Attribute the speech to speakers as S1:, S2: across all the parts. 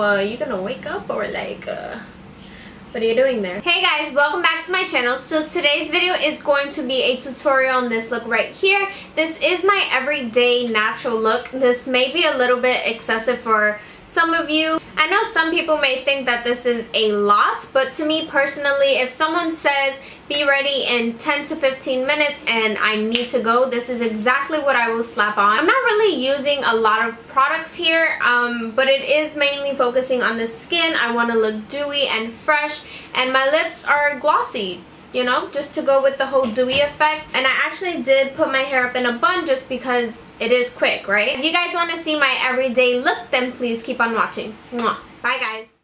S1: uh, you gonna wake up or like uh, what are you doing there? Hey guys, welcome back to my channel. So today's video is going to be a tutorial on this look right here. This is my everyday natural look. This may be a little bit excessive for some of you. I know some people may think that this is a lot, but to me personally, if someone says be ready in 10 to 15 minutes and I need to go, this is exactly what I will slap on. I'm not really using a lot of products here, um, but it is mainly focusing on the skin. I want to look dewy and fresh, and my lips are glossy you know, just to go with the whole dewy effect. And I actually did put my hair up in a bun just because it is quick, right? If you guys want to see my everyday look, then please keep on watching. Bye, guys.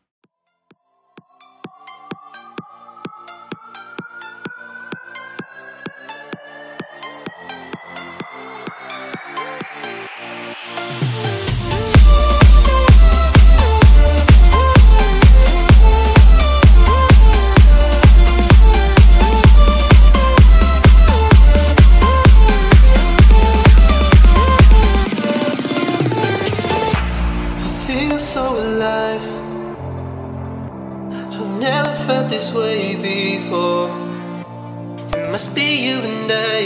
S2: This way before. It must be you and I.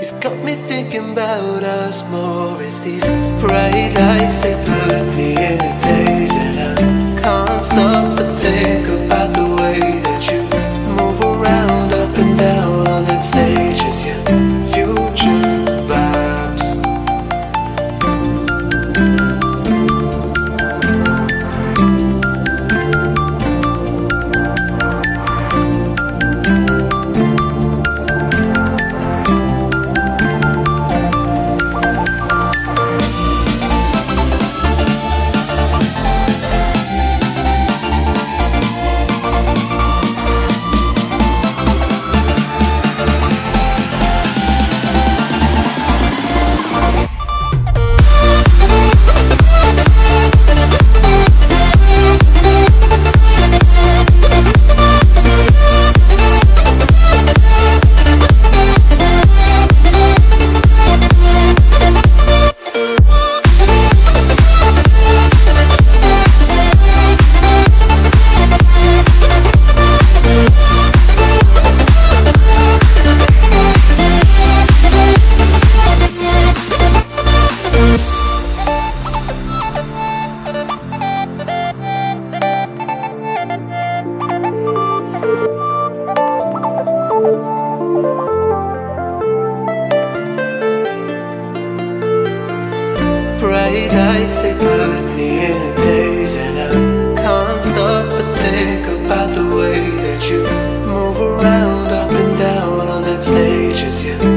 S2: It's got me thinking about us more. It's these bright lights that put me in a daze, and I bright lights, they put me in a daze And I can't stop but think about the way that you Move around up and down on that stage It's your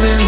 S3: coming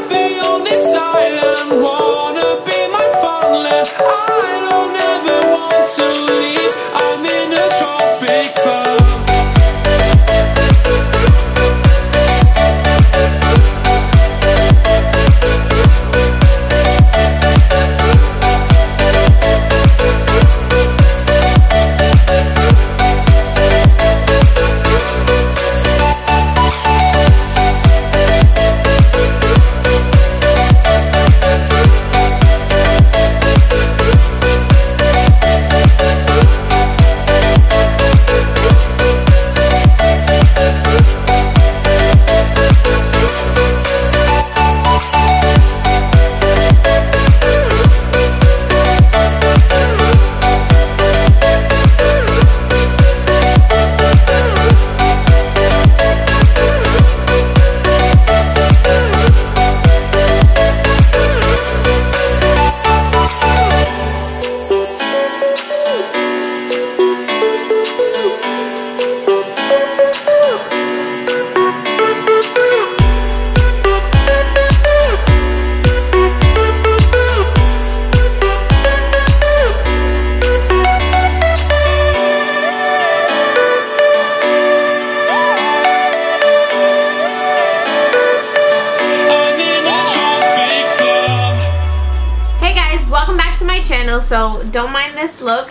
S1: so don't mind this look.